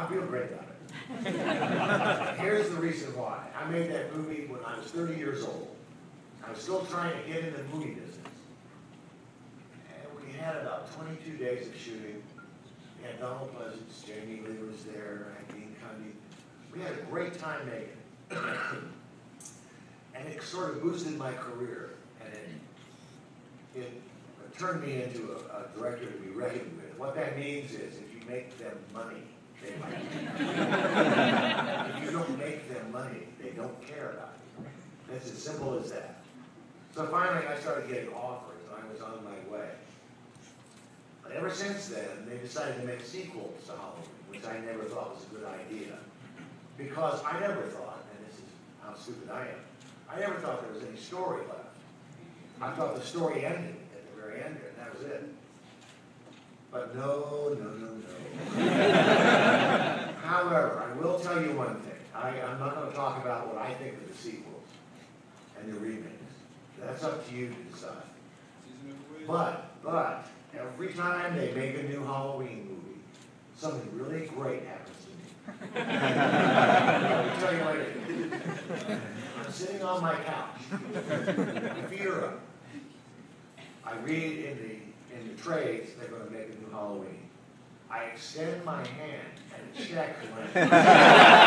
I feel great about it. Here's the reason why. I made that movie when I was 30 years old. I was still trying to get in the movie business. And we had about 22 days of shooting. We had Donald Pleasence, Jamie Lee was there, Dean Cundey. We had a great time making it. and it sort of boosted my career. And it, it turned me into a, a director to be reckoned with. What that means is if you make them money, they you. if you don't make them money, they don't care about you. It's as simple as that. So finally, I started getting offers, and I was on my way. But ever since then, they decided to make sequels to Halloween, which I never thought was a good idea. Because I never thought, and this is how stupid I am, I never thought there was any story left. I thought the story ended at the very end, and that was it. But no, no, no, no. However, I will tell you one thing. I, I'm not going to talk about what I think of the sequels and the remakes. That's up to you to decide. But, but, every time they make a new Halloween movie, something really great happens to me. I'll tell you later. I'm sitting on my couch. Feet are. I read in the, in the trades they're going to make a new Halloween. I extend my hand and check.